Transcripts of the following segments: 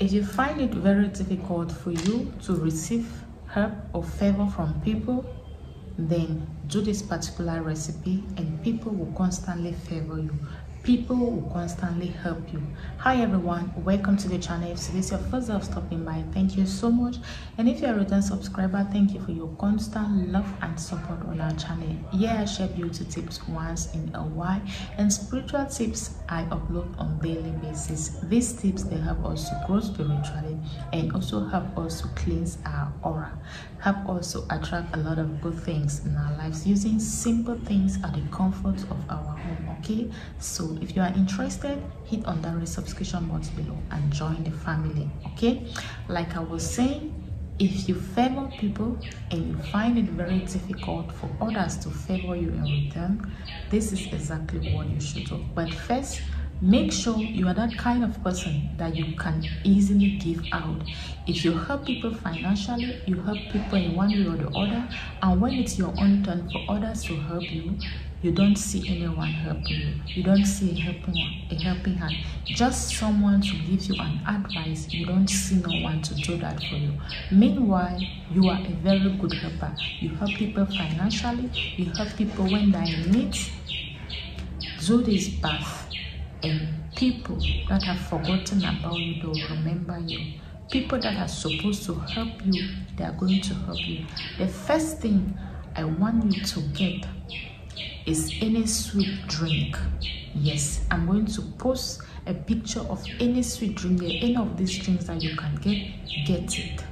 If you find it very difficult for you to receive help or favor from people, then do this particular recipe and people will constantly favor you people will constantly help you. Hi everyone. Welcome to the channel. If this is your first time stopping by thank you so much. And if you're a return subscriber thank you for your constant love and support on our channel. Yeah i share beauty tips once in a while and spiritual tips i upload on daily basis. These tips they help us to grow spiritually and also help us to cleanse our aura help us to attract a lot of good things in our lives using simple things at the comfort of our okay? So if you are interested hit on the subscription button below and join the family okay? Like i was saying if you favor people and you find it very difficult for others to favor you in return this is exactly what you should do. But first make sure you are that kind of person that you can easily give out. If you help people financially you help people in one way or the other and when it's your own turn for others to help you you don't see anyone helping you. You don't see a helping a helping hand. Just someone to give you an advice. You don't see no one to do that for you. Meanwhile you are a very good helper. You help people financially. You help people when they're need. Do this path and people that have forgotten about you they'll remember you. People that are supposed to help you they are going to help you. The first thing i want you to get is any sweet drink. Yes i'm going to post a picture of any sweet drink. Any of these drinks that you can get get it.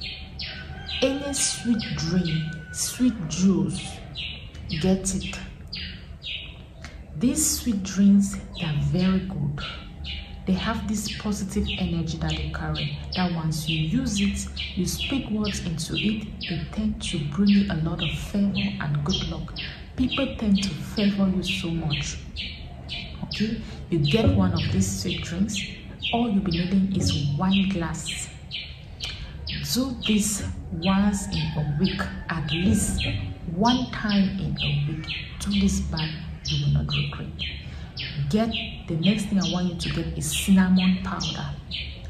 Any sweet drink sweet juice get it. These sweet drinks are very good. They have this positive energy that they carry that once you use it you speak words into it they tend to bring you a lot of favor and good luck people tend to favor you so much okay? You get one of these sweet drinks all you'll be needing is one glass. Do this once in a week at least one time in a week. Do this bad you will not regret. Get the next thing i want you to get is cinnamon powder.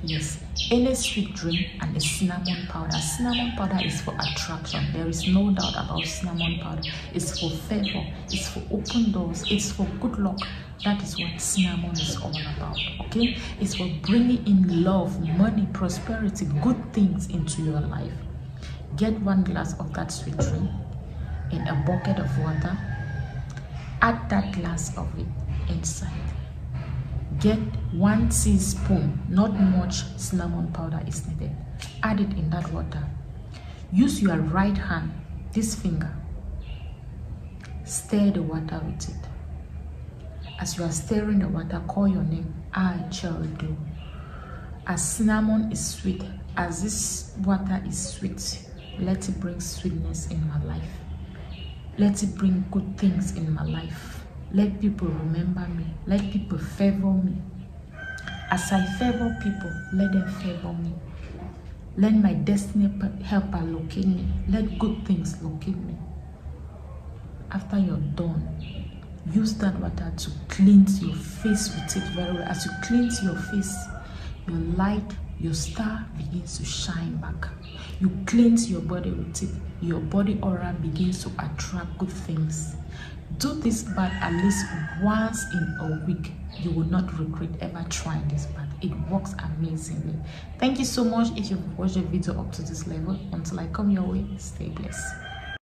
Yes any sweet drink and a cinnamon powder. Cinnamon powder is for attraction. There is no doubt about cinnamon powder. It's for favor. It's for open doors. It's for good luck. That is what cinnamon is all about okay? It's for bringing in love money prosperity good things into your life. Get one glass of that sweet drink in a bucket of water. Add that glass of it inside get one teaspoon not much cinnamon powder is needed. Add it in that water. Use your right hand this finger. Stir the water with it. As you are stirring the water call your name i shall do. As cinnamon is sweet as this water is sweet let it bring sweetness in my life. Let it bring good things in my life let people remember me. Let people favor me. As I favor people, let them favor me. Let my destiny helper locate me. Let good things locate me. After you're done, use that water to cleanse your face with it very well. As you cleanse your face, your light, your star begins to shine back. You cleanse your body with it. Your body aura begins to attract good things. Do this bath at least once in a week. You will not regret ever trying this bath. It works amazingly. Thank you so much. If you've watched the video up to this level until i come your way stay blessed